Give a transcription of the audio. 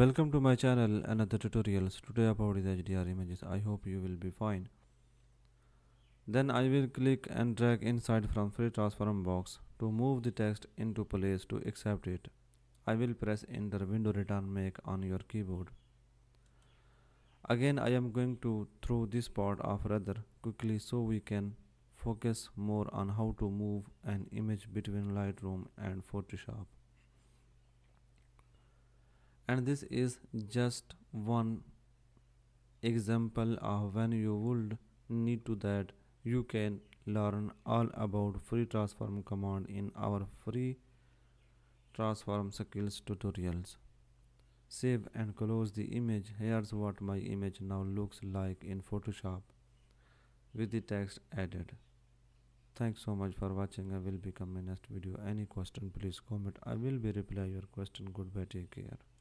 Welcome to my channel another tutorials today about is HDR images. I hope you will be fine. Then I will click and drag inside from free transform box to move the text into place to accept it. I will press enter window return Mac on your keyboard. Again I am going to throw this part off rather quickly so we can focus more on how to move an image between Lightroom and Photoshop and this is just one example of when you would need to that you can learn all about free transform command in our free transform skills tutorials. Save and close the image. Here's what my image now looks like in photoshop with the text added. Thanks so much for watching. I will become my next video. Any question please comment. I will be reply your question. Goodbye. Take care